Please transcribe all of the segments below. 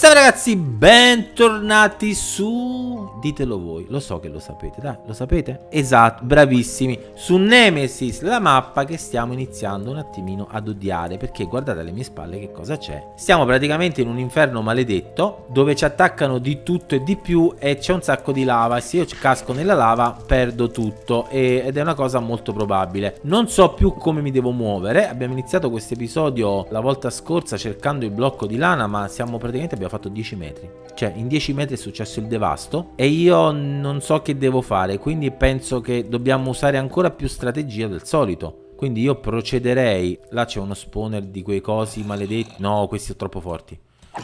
Salve ragazzi, bentornati su... Ditelo voi, lo so che lo sapete, dai, lo sapete? Esatto, bravissimi, su Nemesis, la mappa che stiamo iniziando un attimino ad odiare, perché guardate alle mie spalle che cosa c'è. Stiamo praticamente in un inferno maledetto, dove ci attaccano di tutto e di più e c'è un sacco di lava, se io casco nella lava perdo tutto, e, ed è una cosa molto probabile. Non so più come mi devo muovere, abbiamo iniziato questo episodio la volta scorsa cercando il blocco di lana, ma siamo praticamente abbiamo fatto 10 metri. Cioè, in 10 metri è successo il devasto e io non so che devo fare, quindi penso che dobbiamo usare ancora più strategia del solito. Quindi io procederei... Là c'è uno spawner di quei cosi maledetti. No, questi sono troppo forti.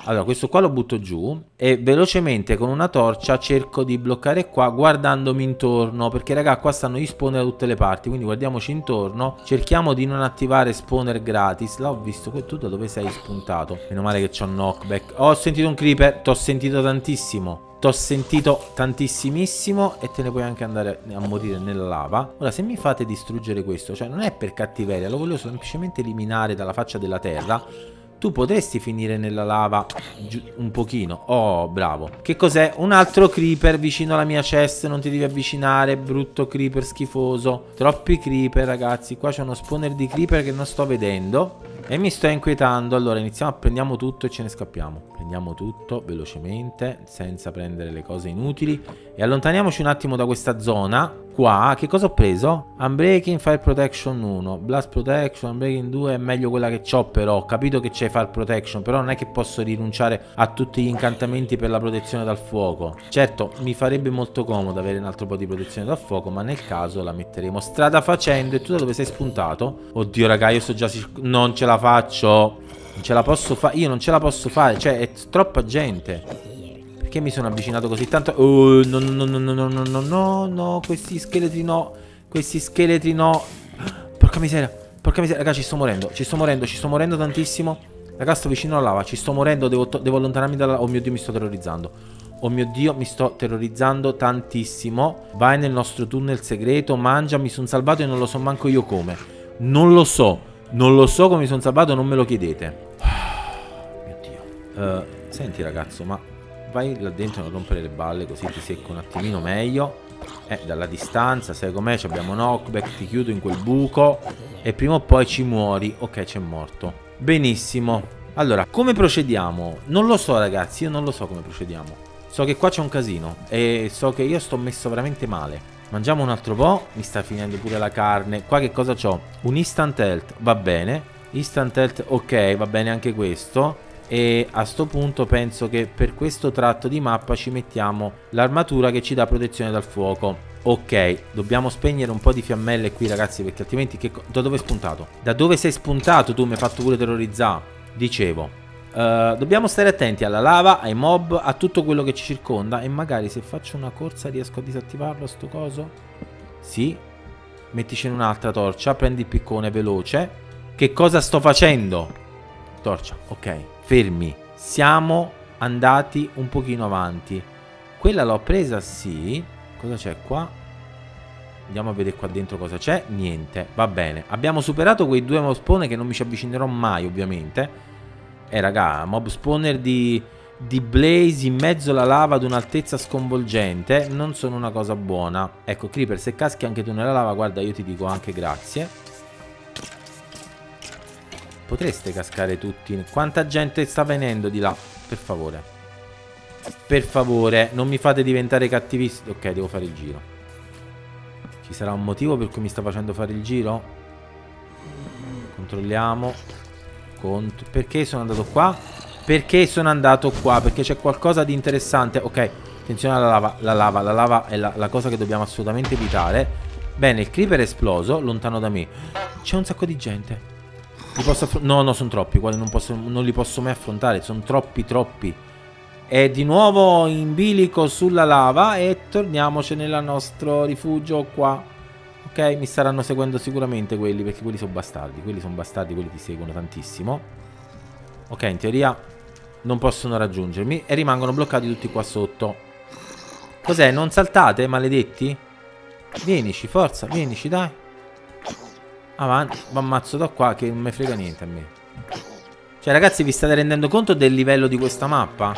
Allora, questo qua lo butto giù e velocemente con una torcia cerco di bloccare qua guardandomi intorno perché raga qua stanno gli spawner da tutte le parti, quindi guardiamoci intorno, cerchiamo di non attivare spawner gratis. Là ho visto che tu da dove sei spuntato. Meno male che c'ho knockback. Oh, ho sentito un creeper, t'ho sentito tantissimo. T'ho sentito tantissimissimo e te ne puoi anche andare a morire nella lava. Ora, se mi fate distruggere questo, cioè non è per cattiveria, lo voglio semplicemente eliminare dalla faccia della terra tu potresti finire nella lava un pochino. Oh, bravo. Che cos'è? Un altro creeper vicino alla mia chest. Non ti devi avvicinare, brutto creeper schifoso. Troppi creeper, ragazzi. Qua c'è uno spawner di creeper che non sto vedendo. E mi sto inquietando. Allora, iniziamo, prendiamo tutto e ce ne scappiamo. Prendiamo tutto velocemente, senza prendere le cose inutili. E allontaniamoci un attimo da questa zona qua, che cosa ho preso? Unbreaking, Fire Protection 1, Blast Protection, Unbreaking 2 è meglio quella che ho però, ho capito che c'è Fire Protection, però non è che posso rinunciare a tutti gli incantamenti per la protezione dal fuoco. Certo, mi farebbe molto comodo avere un altro po' di protezione dal fuoco, ma nel caso la metteremo strada facendo. E tu da dove sei spuntato? Oddio raga, io sto già... Non ce la faccio. Non ce la posso fare, io non ce la posso fare, cioè è troppa gente. Perché mi sono avvicinato così tanto? Oh, no, no, no, no, no, no, no, no, no, questi scheletri no. Questi scheletri no. Porca miseria. Porca miseria, raga, ci sto morendo. Ci sto morendo, ci sto morendo tantissimo. Raga, sto vicino alla lava, ci sto morendo, devo, devo allontanarmi dalla... Oh mio Dio, mi sto terrorizzando. Oh mio Dio, mi sto terrorizzando tantissimo. Vai nel nostro tunnel segreto, mangia, mi sono salvato e non lo so manco io come. Non lo so. Non lo so come mi sono salvato, non me lo chiedete. Oh, mio Dio. Uh, senti ragazzo, ma vai là dentro a rompere le balle così ti secco un attimino meglio eh, dalla distanza, sai com'è, abbiamo knockback, ti chiudo in quel buco e prima o poi ci muori. Ok, c'è morto. Benissimo. Allora, come procediamo? Non lo so ragazzi, io non lo so come procediamo. So che qua c'è un casino e so che io sto messo veramente male. Mangiamo un altro po', mi sta finendo pure la carne. Qua che cosa ho? Un instant health, va bene. Instant health, ok, va bene anche questo e a sto punto penso che per questo tratto di mappa ci mettiamo l'armatura che ci dà protezione dal fuoco ok dobbiamo spegnere un po' di fiammelle qui ragazzi perché altrimenti che da dove è spuntato? da dove sei spuntato tu mi hai fatto pure terrorizzare dicevo Uh, dobbiamo stare attenti alla lava, ai mob, a tutto quello che ci circonda e magari se faccio una corsa riesco a disattivarlo sto coso? Sì. Mettici in un'altra torcia, prendi il piccone veloce. Che cosa sto facendo? Torcia, ok fermi. Siamo andati un pochino avanti. Quella l'ho presa, sì. Cosa c'è qua? Andiamo a vedere qua dentro cosa c'è. Niente, va bene. Abbiamo superato quei due mob spawner che non mi ci avvicinerò mai, ovviamente. Eh, raga, mob spawner di, di blaze in mezzo alla lava ad un'altezza sconvolgente non sono una cosa buona. Ecco, Creeper, se caschi anche tu nella lava, guarda, io ti dico anche grazie. Potreste cascare tutti. Quanta gente sta venendo di là? Per favore. Per favore, non mi fate diventare cattivisti. Ok, devo fare il giro. Ci sarà un motivo per cui mi sta facendo fare il giro? Controlliamo. Cont Perché sono andato qua? Perché sono andato qua? Perché c'è qualcosa di interessante. Ok, attenzione alla lava. La lava, la lava è la, la cosa che dobbiamo assolutamente evitare. Bene, il creeper è esploso, lontano da me. C'è un sacco di gente. No, no, sono troppi. Quali non, posso, non li posso mai affrontare. Sono troppi, troppi. E di nuovo in bilico sulla lava. E torniamoci nel nostro rifugio qua. Ok, mi staranno seguendo sicuramente quelli. Perché quelli sono bastardi. Quelli sono bastardi, quelli ti seguono tantissimo. Ok, in teoria non possono raggiungermi. E rimangono bloccati tutti qua sotto. Cos'è? Non saltate, maledetti? Vienici, forza, vienici, dai. Avanti, ma ammazzo da qua che non mi frega niente a me. Cioè, ragazzi, vi state rendendo conto del livello di questa mappa?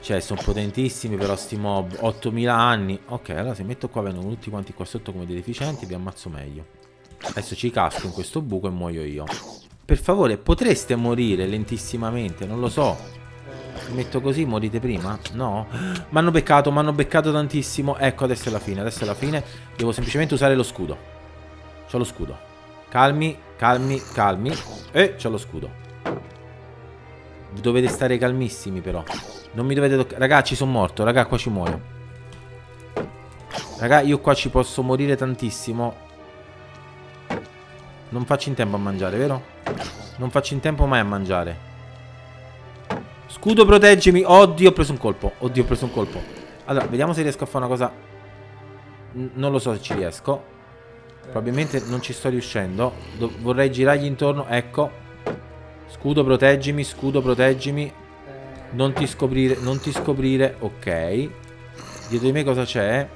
Cioè, sono potentissimi però sti mob. 8000 anni. Ok, allora se metto qua vengono tutti quanti qua sotto come dei deficienti, vi ammazzo meglio. Adesso ci casco in questo buco e muoio io. Per favore, potreste morire lentissimamente, non lo so. Metto così, morite prima? No? Mi hanno beccato, mi hanno beccato tantissimo. Ecco, adesso è la fine, adesso è la fine. Devo semplicemente usare lo scudo. C'ho lo scudo. Calmi, calmi, calmi. E c'ho lo scudo. Dovete stare calmissimi però. Non mi dovete toccare. Raga, ci sono morto. Raga, qua ci muoio. Raga, io qua ci posso morire tantissimo. Non faccio in tempo a mangiare, vero? Non faccio in tempo mai a mangiare. Scudo, proteggimi. Oddio, ho preso un colpo. Oddio, ho preso un colpo. Allora, vediamo se riesco a fare una cosa. non lo so se ci riesco. Probabilmente non ci sto riuscendo. Do vorrei girargli intorno. Ecco. Scudo, proteggimi. Scudo, proteggimi. Non ti scoprire. Non ti scoprire. Ok. Dietro di me cosa c'è?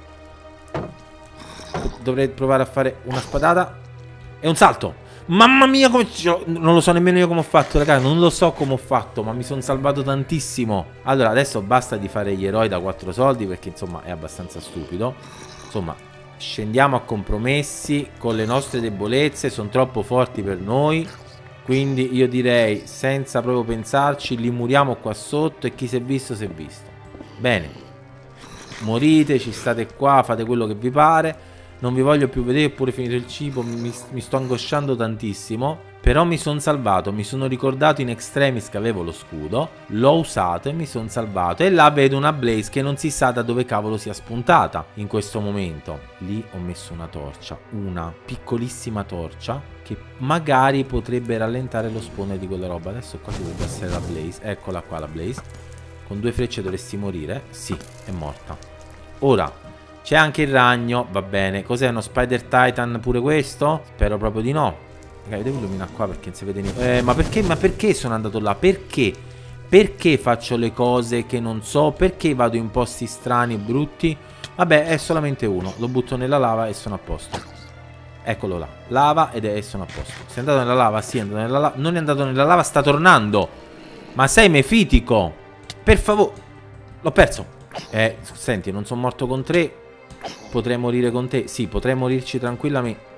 Dovrei provare a fare una spadata. E un salto. Mamma mia come... Non lo so nemmeno io come ho fatto, raga. Non lo so come ho fatto, ma mi sono salvato tantissimo. Allora, adesso basta di fare gli eroi da 4 soldi, perché insomma è abbastanza stupido. Insomma, scendiamo a compromessi con le nostre debolezze, sono troppo forti per noi. Quindi io direi, senza proprio pensarci, li muriamo qua sotto e chi si è visto si è visto. Bene. Morite, ci state qua, fate quello che vi pare. Non vi voglio più vedere, eppure finito il cibo, mi, mi sto angosciando tantissimo. Però mi sono salvato, mi sono ricordato in extremis che avevo lo scudo, l'ho usato e mi sono salvato. E là vedo una blaze che non si sa da dove cavolo sia spuntata in questo momento. Lì ho messo una torcia, una piccolissima torcia che magari potrebbe rallentare lo spawn di quella roba. Adesso qua dovrebbe essere la blaze, eccola qua la blaze. Con due frecce dovresti morire. Sì, è morta. Ora, c'è anche il ragno, va bene. Cos'è uno Spider Titan pure questo? Spero proprio di no. Ok, devo illuminare qua perché non si vede niente. Eh, ma perché, ma perché sono andato là? Perché? Perché faccio le cose che non so? Perché vado in posti strani e brutti? Vabbè, è solamente uno. Lo butto nella lava e sono a posto. Eccolo là. Lava ed è sono a posto. Sei andato nella lava? Sì, è andato nella lava. Non è andato nella lava, sta tornando. Ma sei mefitico. Per favore. L'ho perso. Eh, senti, non sono morto con tre. Potrei morire con te. Sì, potrei morirci tranquillamente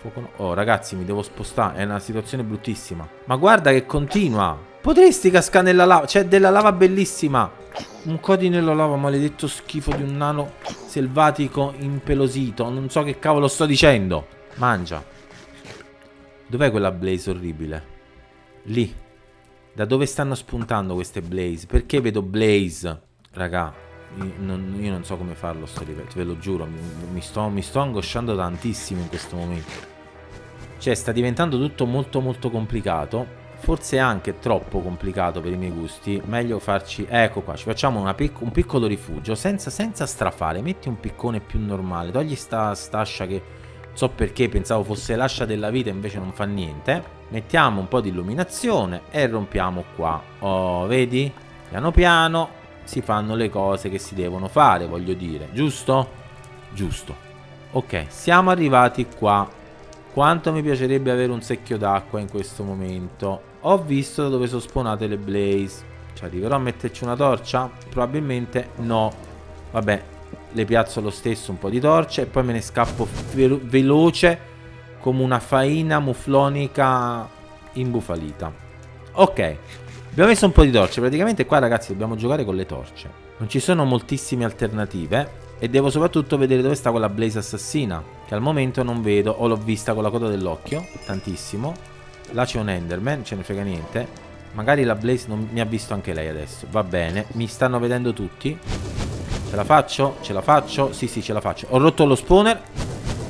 fuoco no. Oh, ragazzi, mi devo spostare. È una situazione bruttissima. Ma guarda che continua. Potresti cascare nella lava. C'è della lava bellissima. Un codinello lava, maledetto schifo di un nano selvatico impelosito. Non so che cavolo sto dicendo. Mangia. Dov'è quella blaze orribile? Lì. Da dove stanno spuntando queste blaze? Perché vedo blaze? Raga, io non, io non so come farlo sto livello, ve lo giuro, mi, mi, sto, mi sto angosciando tantissimo in questo momento. Cioè sta diventando tutto molto molto complicato Forse anche troppo complicato per i miei gusti Meglio farci... Ecco qua, ci facciamo pic un piccolo rifugio senza, senza strafare Metti un piccone più normale Togli sta ascia che... So perché pensavo fosse l'ascia della vita invece non fa niente Mettiamo un po' di illuminazione E rompiamo qua Oh, vedi? Piano piano si fanno le cose che si devono fare, voglio dire Giusto? Giusto Ok, siamo arrivati qua quanto mi piacerebbe avere un secchio d'acqua in questo momento. Ho visto da dove sono spawnate le blaze. Ci arriverò a metterci una torcia? Probabilmente no. Vabbè, le piazzo lo stesso un po' di torce e poi me ne scappo velo veloce come una faina muflonica imbufalita. Ok, abbiamo messo un po' di torce. Praticamente qua ragazzi dobbiamo giocare con le torce. Non ci sono moltissime alternative. E devo soprattutto vedere dove sta quella blaze assassina. Che al momento non vedo. O l'ho vista con la coda dell'occhio. Tantissimo. Là c'è un Enderman. Ce ne frega niente. Magari la blaze non mi ha visto anche lei adesso. Va bene. Mi stanno vedendo tutti. Ce la faccio? Ce la faccio? Sì, sì, ce la faccio. Ho rotto lo spawner.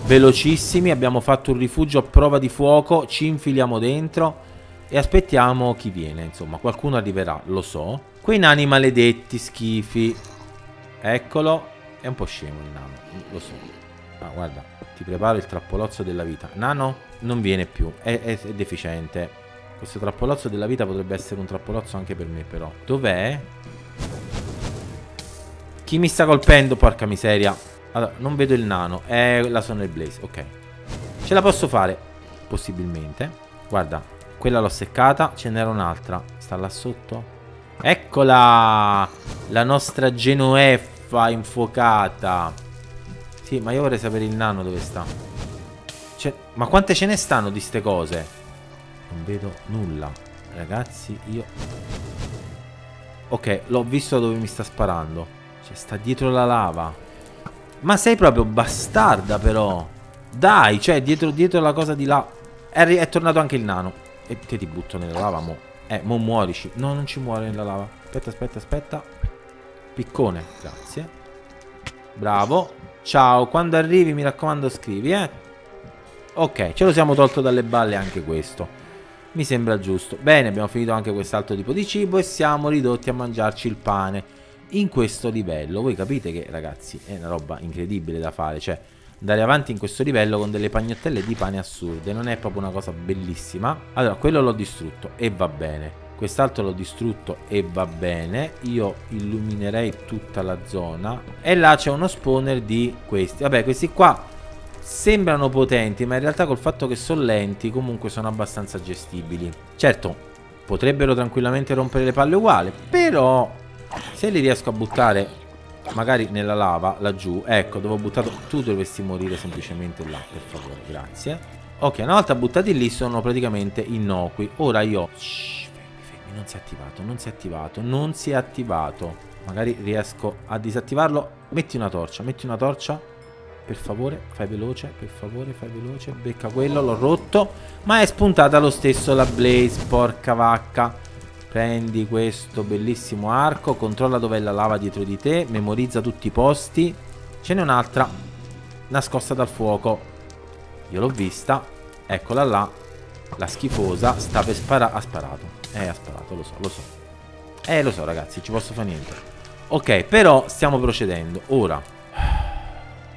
Velocissimi. Abbiamo fatto un rifugio a prova di fuoco. Ci infiliamo dentro. E aspettiamo chi viene. Insomma, qualcuno arriverà. Lo so. Quei nani maledetti, schifi. Eccolo. È un po' scemo il nano, lo so. Ma guarda, ti preparo il trappolozzo della vita. Nano non viene più, è, è, è deficiente. Questo trappolozzo della vita potrebbe essere un trappolozzo anche per me però. Dov'è? Chi mi sta colpendo? Porca miseria. Allora, non vedo il nano. Eh, la sono il blaze, ok. Ce la posso fare. possibilmente. Guarda, quella l'ho seccata, ce n'era un'altra. Sta là sotto? Eccola! La nostra Genoeffa infuocata. Sì, ma io vorrei sapere il nano dove sta. Cioè, ma quante ce ne stanno di ste cose? Non vedo nulla. Ragazzi, io... Ok, l'ho visto dove mi sta sparando. Cioè, sta dietro la lava. Ma sei proprio bastarda, però. Dai, cioè, dietro, dietro la cosa di là. È, è tornato anche il nano. E te ti butto nella lava, mo. Eh, mo muorici. No, non ci muore nella lava. Aspetta, aspetta, aspetta. Piccone, grazie. Bravo. Ciao, quando arrivi mi raccomando scrivi, eh. Ok, ce lo siamo tolto dalle balle anche questo. Mi sembra giusto. Bene, abbiamo finito anche quest'altro tipo di cibo e siamo ridotti a mangiarci il pane. In questo livello, voi capite che ragazzi è una roba incredibile da fare, cioè andare avanti in questo livello con delle pagnottelle di pane assurde. Non è proprio una cosa bellissima. Allora, quello l'ho distrutto e va bene. Quest'altro l'ho distrutto e va bene. Io illuminerei tutta la zona. E là c'è uno spawner di questi. Vabbè, questi qua sembrano potenti, ma in realtà col fatto che sono lenti comunque sono abbastanza gestibili. Certo, potrebbero tranquillamente rompere le palle uguali, però se li riesco a buttare magari nella lava laggiù. Ecco dove ho buttato tu dovresti morire semplicemente là per favore. Grazie. Ok una volta buttati lì sono praticamente innocui. Ora io Shhh, fermi fermi. Non si è attivato non si è attivato non si è attivato. Magari riesco a disattivarlo. Metti una torcia metti una torcia. Per favore fai veloce per favore fai veloce. Becca quello l'ho rotto. Ma è spuntata lo stesso la blaze porca vacca Prendi questo bellissimo arco, controlla dov'è la lava dietro di te, memorizza tutti i posti. Ce n'è un'altra nascosta dal fuoco. Io l'ho vista, eccola là, la schifosa sta per sparare. Ha sparato. Eh, ha sparato, lo so, lo so. Eh, lo so ragazzi, ci posso fare niente. Ok, però stiamo procedendo. Ora,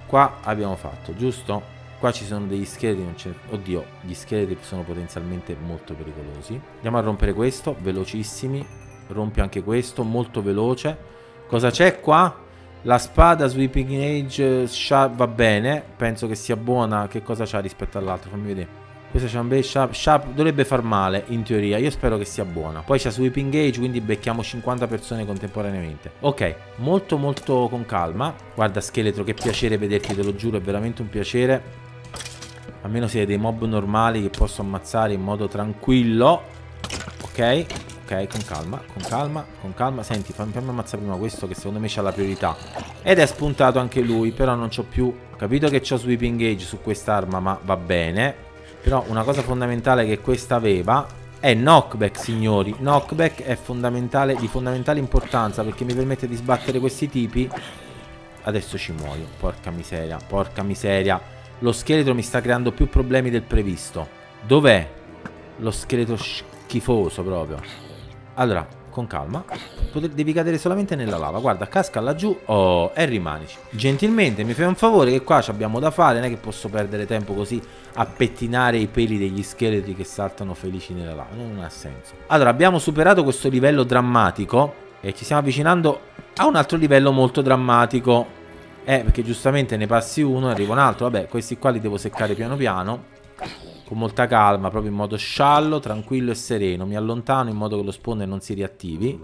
qua abbiamo fatto, giusto? Qua ci sono degli scheletri, oddio, gli scheletri sono potenzialmente molto pericolosi. Andiamo a rompere questo, velocissimi. Rompi anche questo, molto veloce. Cosa c'è qua? La spada Sweeping Age va bene, penso che sia buona. Che cosa c'ha rispetto all'altro? Fammi vedere. Questa c'è un bel sharp, sharp, dovrebbe far male in teoria, io spero che sia buona. Poi c'è Sweeping Age, quindi becchiamo 50 persone contemporaneamente. Ok, molto molto con calma. Guarda scheletro, che piacere vederti, te lo giuro, è veramente un piacere. Almeno siete dei mob normali che posso ammazzare in modo tranquillo. Ok, ok, con calma, con calma, con calma. Senti, fammi, fammi ammazzare prima questo che secondo me c'ha la priorità. Ed è spuntato anche lui, però non c'ho più... Capito che c'ho sweeping gauge su quest'arma, ma va bene. Però una cosa fondamentale che questa aveva è knockback, signori. Knockback è fondamentale, di fondamentale importanza perché mi permette di sbattere questi tipi. Adesso ci muoio, porca miseria, porca miseria. Lo scheletro mi sta creando più problemi del previsto. Dov'è? Lo scheletro schifoso proprio. Allora, con calma. devi cadere solamente nella lava. Guarda, casca laggiù. Oh, e rimanici. Gentilmente mi fai un favore che qua abbiamo da fare. Non è che posso perdere tempo così a pettinare i peli degli scheletri che saltano felici nella lava. Non ha senso. Allora, abbiamo superato questo livello drammatico. E ci stiamo avvicinando a un altro livello molto drammatico. Eh, perché giustamente ne passi uno e arriva un altro. Vabbè, questi qua li devo seccare piano piano. Con molta calma, proprio in modo sciallo, tranquillo e sereno. Mi allontano in modo che lo spawner non si riattivi.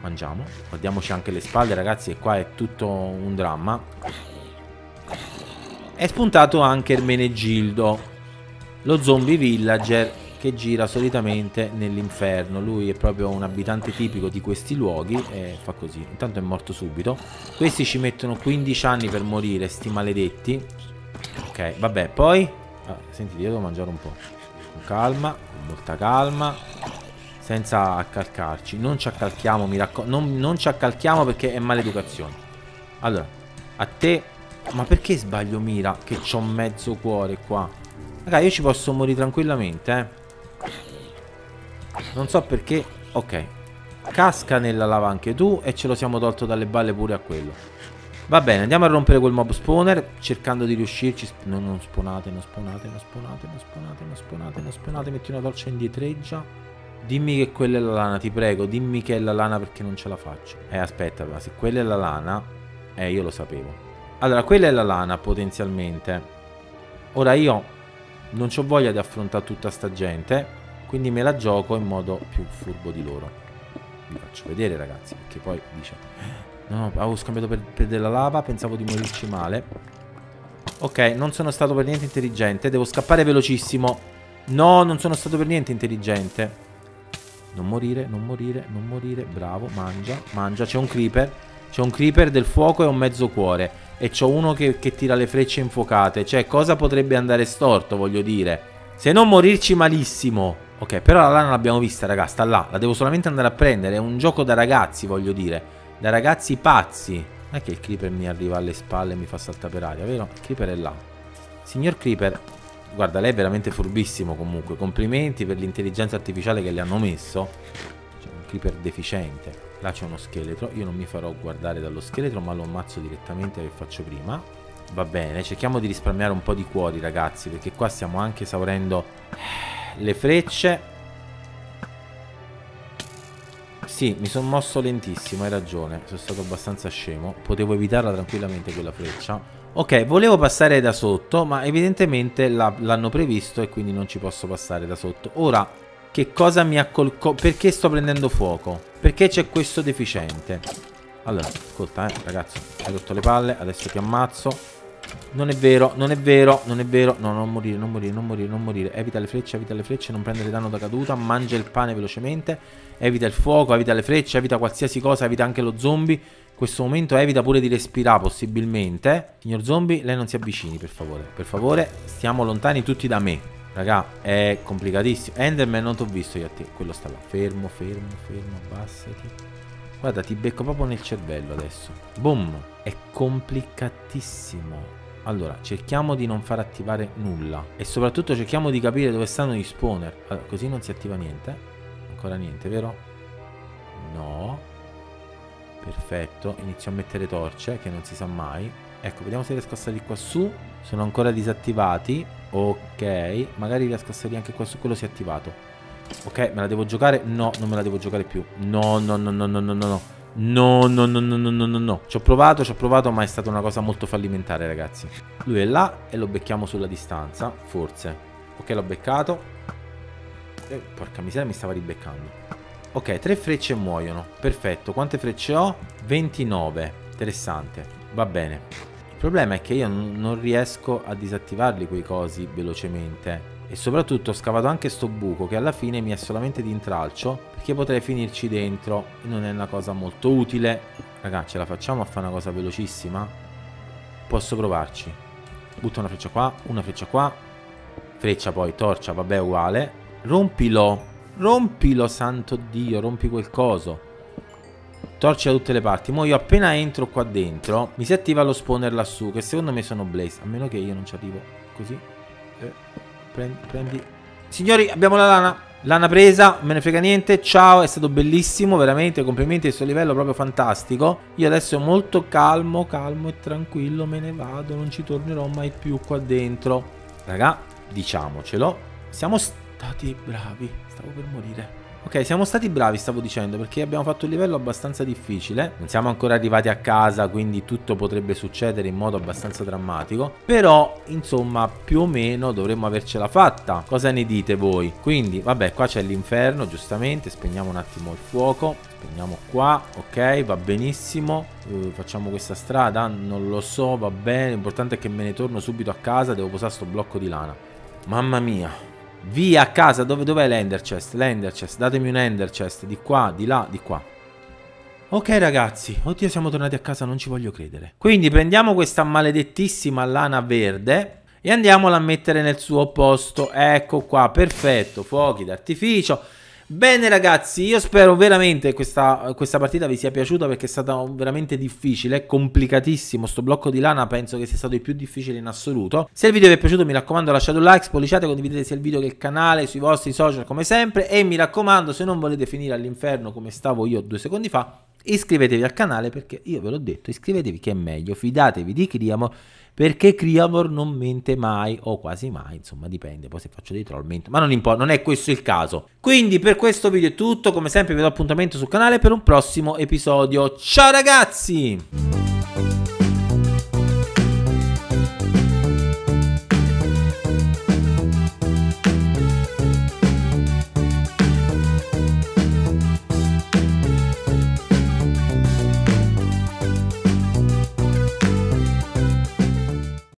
Mangiamo. Guardiamoci anche le spalle, ragazzi, e qua è tutto un dramma. È spuntato anche Ermenegildo, lo zombie villager che gira solitamente nell'inferno. Lui è proprio un abitante tipico di questi luoghi e fa così. Intanto è morto subito. Questi ci mettono 15 anni per morire, sti maledetti. Ok, vabbè, poi... Ah, sentite, io devo mangiare un po'. Con calma, con molta calma. Senza accalcarci. Non ci accalchiamo, mi raccomando. Non, non ci accalchiamo perché è maleducazione. Allora, a te... Ma perché sbaglio mira che c'ho mezzo cuore qua? Raga, io ci posso morire tranquillamente, eh. Non so perché... Ok. Casca nella lava anche tu e ce lo siamo tolto dalle balle pure a quello. Va bene, andiamo a rompere quel mob spawner cercando di riuscirci. No, non spawnate, non spawnate, non spawnate, non spawnate, non spawnate, non spawnate. Metti una torcia indietreggia. Dimmi che quella è la lana, ti prego. Dimmi che è la lana perché non ce la faccio. Eh, aspetta, ma se quella è la lana... Eh, io lo sapevo. Allora, quella è la lana potenzialmente. Ora io Non ho voglia di affrontare tutta sta gente. Quindi me la gioco in modo più furbo di loro. Vi faccio vedere ragazzi, perché poi dice... No, avevo scambiato per, per della lava, pensavo di morirci male. Ok, non sono stato per niente intelligente, devo scappare velocissimo. No, non sono stato per niente intelligente. Non morire, non morire, non morire. Bravo, mangia, mangia. C'è un creeper. C'è un creeper del fuoco e un mezzo cuore. E c'ho uno che, che tira le frecce infuocate. Cioè, cosa potrebbe andare storto, voglio dire. Se non morirci malissimo. Ok, però la lana l'abbiamo vista, raga, sta là. La devo solamente andare a prendere. È un gioco da ragazzi, voglio dire. Da ragazzi pazzi. Non è che il creeper mi arriva alle spalle e mi fa saltare per aria, vero? Il creeper è là. Signor creeper, guarda, lei è veramente furbissimo comunque. Complimenti per l'intelligenza artificiale che le hanno messo. C'è un creeper deficiente. Là c'è uno scheletro. Io non mi farò guardare dallo scheletro, ma lo ammazzo direttamente che faccio prima. Va bene, cerchiamo di risparmiare un po' di cuori, ragazzi, perché qua stiamo anche esaurendo le frecce. Sì, mi sono mosso lentissimo, hai ragione. Sono stato abbastanza scemo. Potevo evitarla tranquillamente quella freccia. Ok, volevo passare da sotto, ma evidentemente l'hanno previsto e quindi non ci posso passare da sotto. Ora, che cosa mi ha colco... Perché sto prendendo fuoco? Perché c'è questo deficiente? Allora, ascolta, eh, ragazzo. Hai rotto le palle, adesso ti ammazzo. Non è vero, non è vero, non è vero. No, non morire, non morire, non morire, non morire. Evita le frecce, evita le frecce, non prendere danno da caduta. Mangia il pane velocemente. Evita il fuoco, evita le frecce, evita qualsiasi cosa, evita anche lo zombie. In questo momento evita pure di respirare possibilmente. Signor zombie, lei non si avvicini, per favore. Per favore, stiamo lontani tutti da me. Raga, è complicatissimo. Enderman non ti ho visto io a te. Quello sta là. Fermo, fermo, fermo, abbassati. Guarda, ti becco proprio nel cervello adesso. Boom. È complicatissimo. Allora, cerchiamo di non far attivare nulla. E soprattutto cerchiamo di capire dove stanno gli spawner. Allora, così non si attiva niente. Ancora niente, vero? No. Perfetto. Inizio a mettere torce, che non si sa mai. Ecco, vediamo se riesco a salire qua su. Sono ancora disattivati. Ok. Magari riesco a salire anche qua su. Quello si è attivato. Ok, me la devo giocare? No, non me la devo giocare più. No, no, no, no, no, no, no. No, no, no, no, no, no, no, no. Ci ho provato, ci ho provato, ma è stata una cosa molto fallimentare, ragazzi. Lui è là e lo becchiamo sulla distanza, forse. Ok, l'ho beccato. Eh, porca miseria, mi stava ribeccando. Ok, tre frecce muoiono. Perfetto. Quante frecce ho? 29. Interessante. Va bene. Il problema è che io non riesco a disattivarli quei cosi velocemente. E soprattutto ho scavato anche sto buco che alla fine mi è solamente di intralcio perché potrei finirci dentro e non è una cosa molto utile. Raga, ce la facciamo a fare una cosa velocissima? Posso provarci. Butto una freccia qua, una freccia qua. Freccia poi, torcia, vabbè uguale. Rompilo. Rompilo, santo Dio, rompi quel coso. Torce da tutte le parti. Mo' io appena entro qua dentro mi si attiva lo spawner lassù, che secondo me sono blaze. A meno che io non ci arrivo così. Eh. Prendi, prendi. Signori, abbiamo la lana. Lana presa, me ne frega niente. Ciao, è stato bellissimo, veramente. Complimenti questo livello proprio fantastico. Io adesso molto calmo, calmo e tranquillo me ne vado. Non ci tornerò mai più qua dentro. Raga, diciamocelo. Siamo stati bravi. Stavo per morire. Ok, siamo stati bravi, stavo dicendo, perché abbiamo fatto un livello abbastanza difficile. Non siamo ancora arrivati a casa, quindi tutto potrebbe succedere in modo abbastanza drammatico. Però, insomma, più o meno dovremmo avercela fatta. Cosa ne dite voi? Quindi, vabbè, qua c'è l'inferno, giustamente. Spegniamo un attimo il fuoco. Spegniamo qua, ok, va benissimo. Uh, facciamo questa strada, non lo so, va bene. L'importante è che me ne torno subito a casa, devo posare sto blocco di lana. Mamma mia, Via a casa, dove, dov'è l'ender chest? L'ender chest, datemi un ender chest, di qua, di là, di qua. Ok ragazzi, oddio siamo tornati a casa, non ci voglio credere. Quindi prendiamo questa maledettissima lana verde e andiamola a mettere nel suo posto. Ecco qua, perfetto, fuochi d'artificio. Bene ragazzi, io spero veramente questa, questa, partita vi sia piaciuta perché è stata veramente difficile, complicatissimo, sto blocco di lana penso che sia stato il più difficile in assoluto. Se il video vi è piaciuto mi raccomando lasciate un like, spolliciate, condividete sia il video che il canale sui vostri social come sempre e mi raccomando se non volete finire all'inferno come stavo io due secondi fa, iscrivetevi al canale perché io ve l'ho detto, iscrivetevi che è meglio, fidatevi di Criamo perché Criamor non mente mai o quasi mai, insomma dipende, poi se faccio dei troll mento, ma non importa, non è questo il caso. Quindi per questo video è tutto, come sempre vi do appuntamento sul canale per un prossimo episodio. Ciao ragazzi!